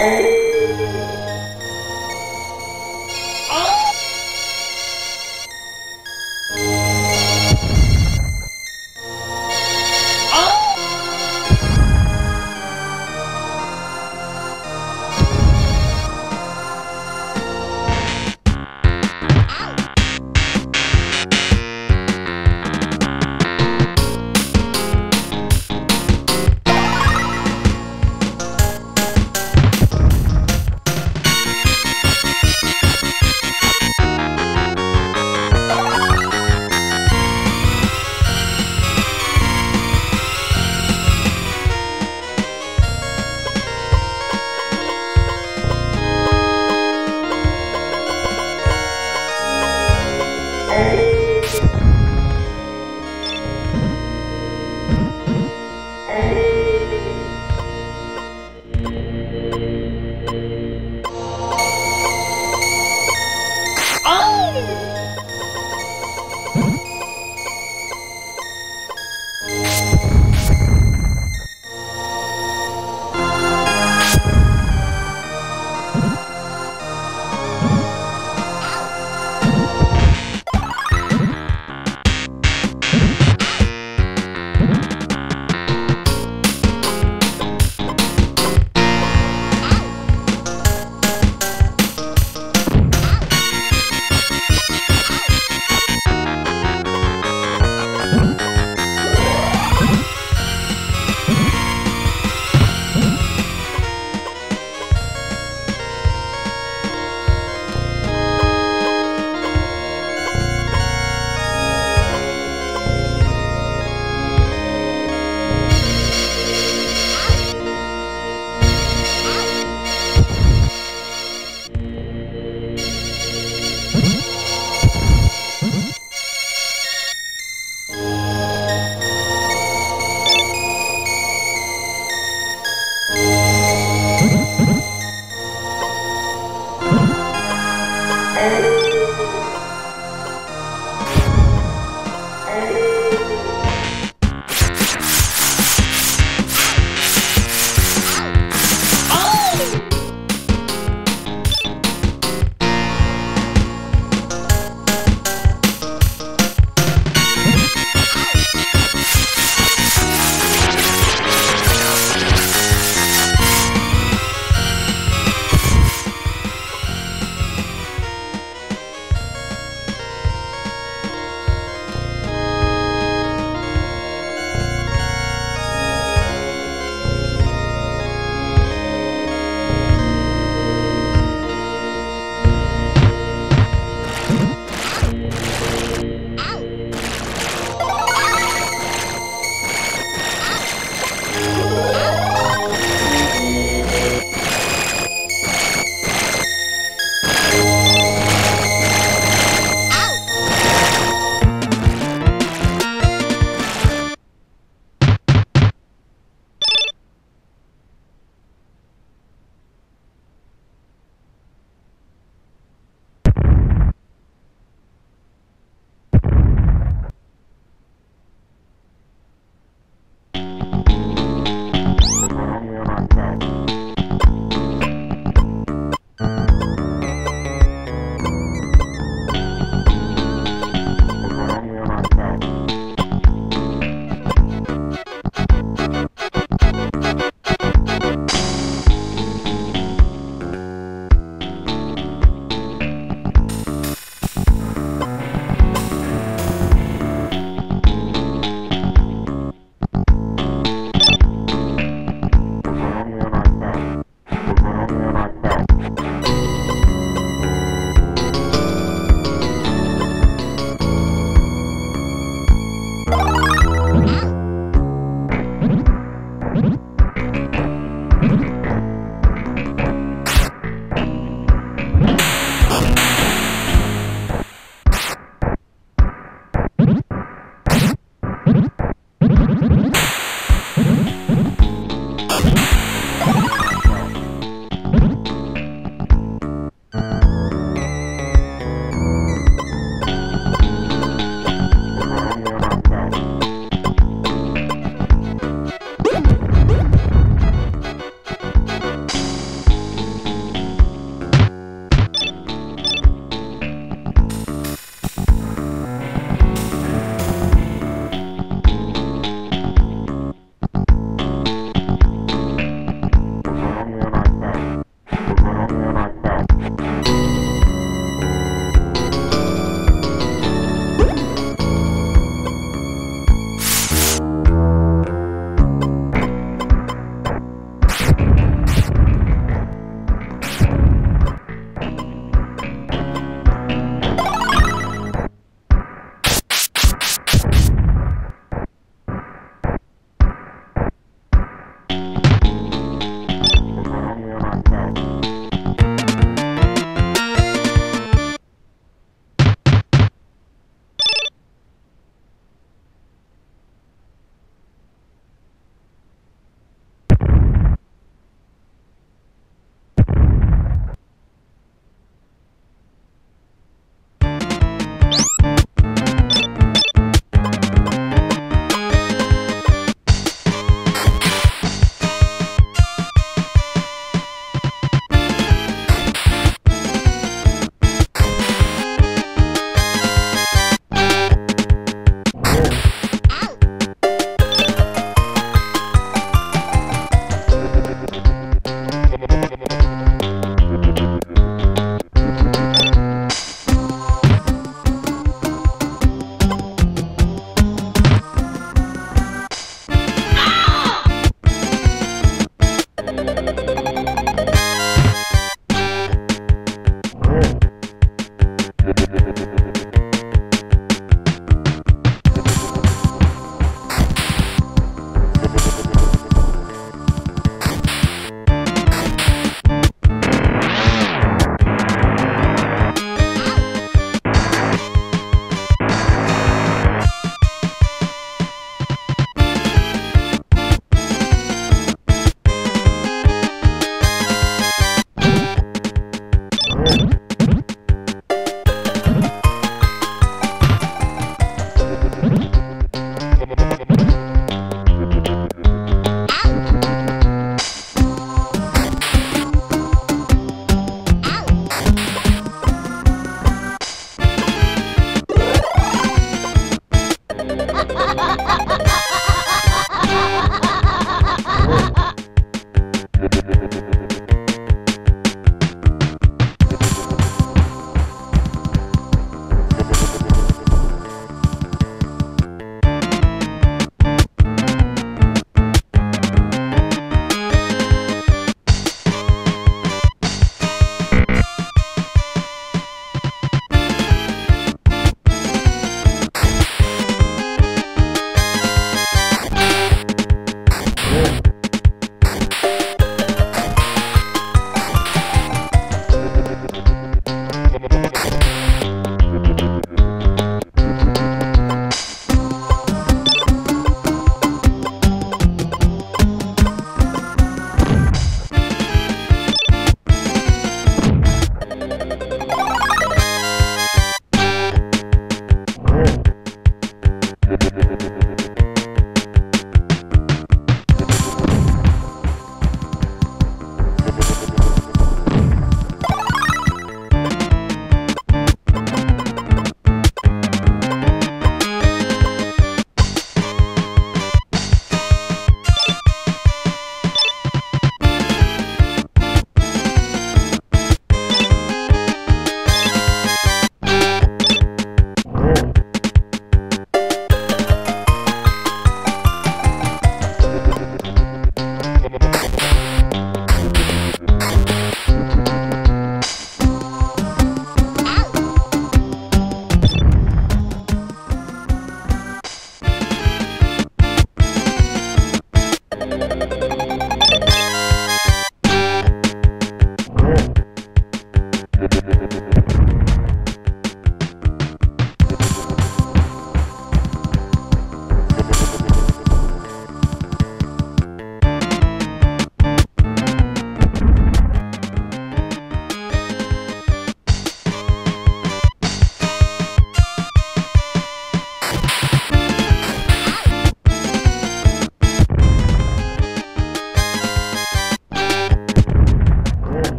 and